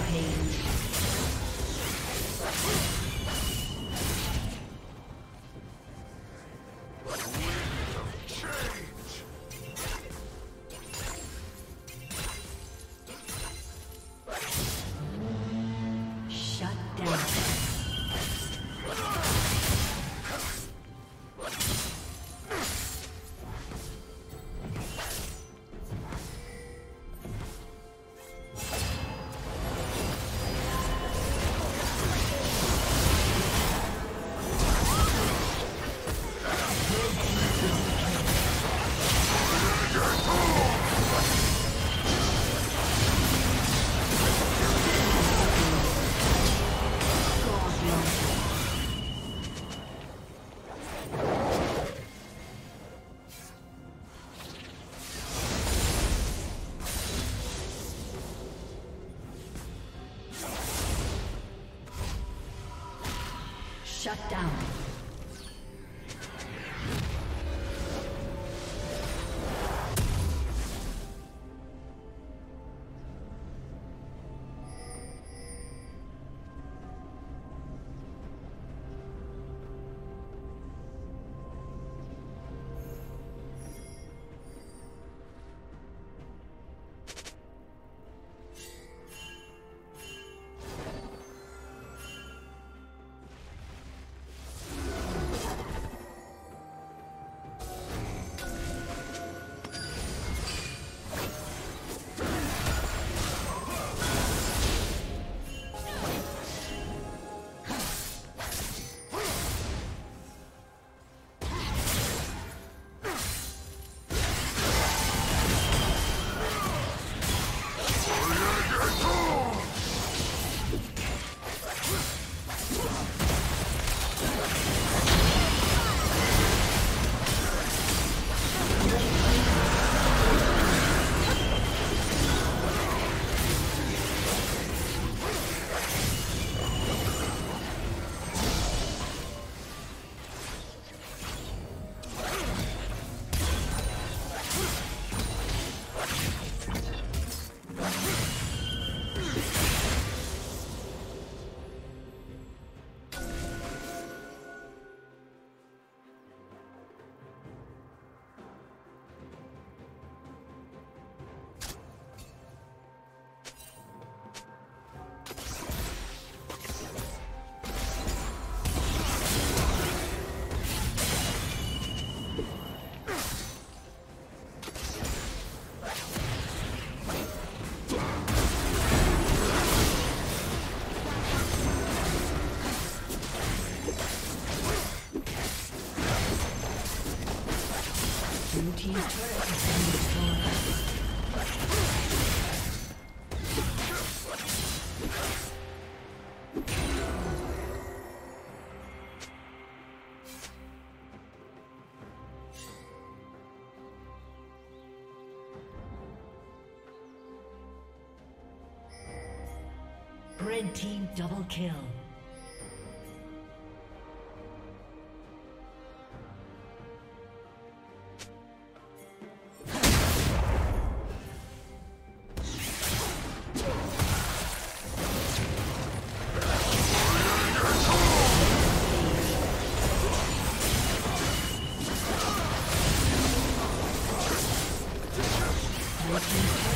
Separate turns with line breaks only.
Shut Red team double kill. Red